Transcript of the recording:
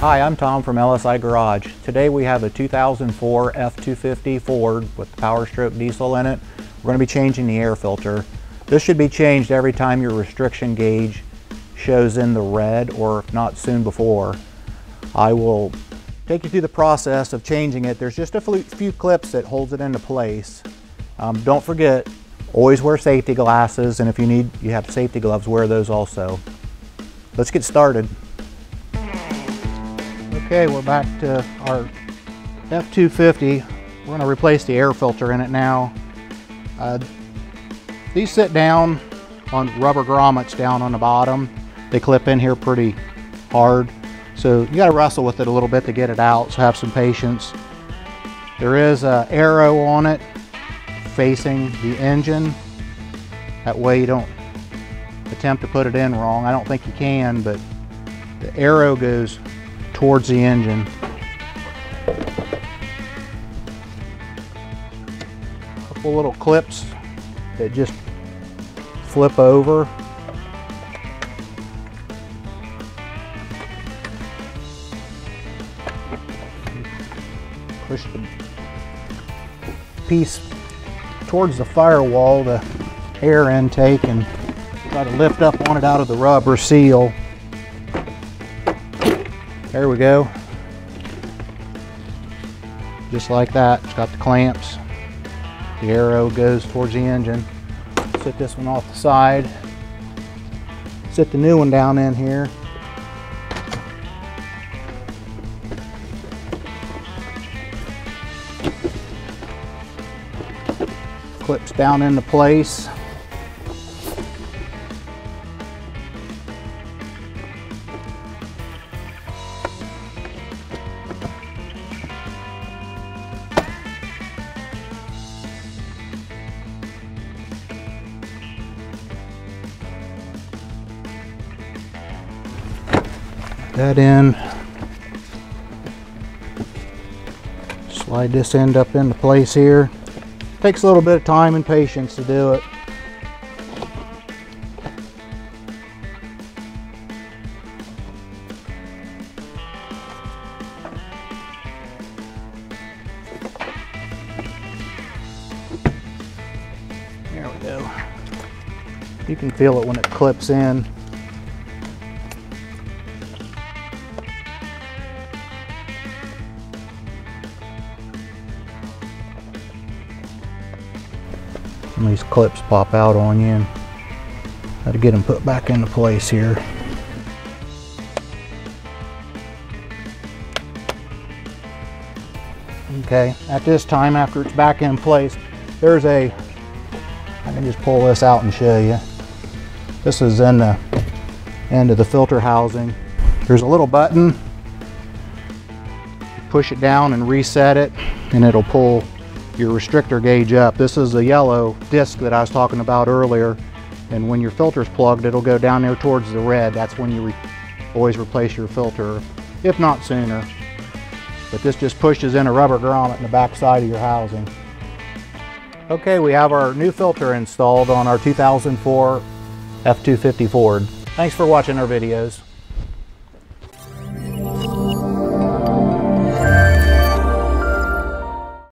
Hi, I'm Tom from LSI Garage. Today we have a 2004 F-250 Ford with Power Stroke diesel in it. We're going to be changing the air filter. This should be changed every time your restriction gauge shows in the red or if not soon before. I will take you through the process of changing it. There's just a few clips that holds it into place. Um, don't forget, always wear safety glasses and if you need, you have safety gloves, wear those also. Let's get started. Okay, we're back to our F250. We're to replace the air filter in it now. Uh, these sit down on rubber grommets down on the bottom. They clip in here pretty hard. So you got to wrestle with it a little bit to get it out, so have some patience. There is an arrow on it facing the engine. That way you don't attempt to put it in wrong. I don't think you can, but the arrow goes towards the engine. A couple little clips that just flip over. Push the piece towards the firewall, the air intake, and try to lift up on it out of the rubber seal. There we go. Just like that. It's got the clamps. The arrow goes towards the engine. Set this one off the side. Set the new one down in here. Clips down into place. That in. Slide this end up into place here. Takes a little bit of time and patience to do it. There we go. You can feel it when it clips in. These clips pop out on you and got to get them put back into place here. Okay, at this time after it's back in place, there's a, I can just pull this out and show you. This is in the end of the filter housing. There's a little button, push it down and reset it and it'll pull your restrictor gauge up. This is the yellow disc that I was talking about earlier. And when your filter's plugged, it'll go down there towards the red. That's when you re always replace your filter, if not sooner. But this just pushes in a rubber grommet in the back side of your housing. Okay, we have our new filter installed on our 2004 F-250 Ford. Thanks for watching our videos.